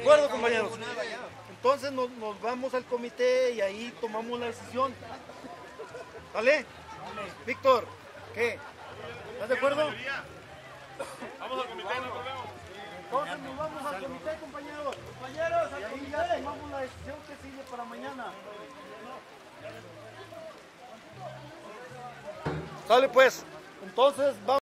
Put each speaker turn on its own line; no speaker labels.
De acuerdo, compañeros. Entonces nos, nos vamos al comité y ahí tomamos la decisión. ¿Vale? Víctor, ¿qué? ¿Estás de acuerdo?
Vamos al comité, no hay problema.
Entonces nos vamos al comité, compañeros. Compañeros, y ahí ya tomamos la decisión que sigue para mañana. Sale pues. Entonces vamos.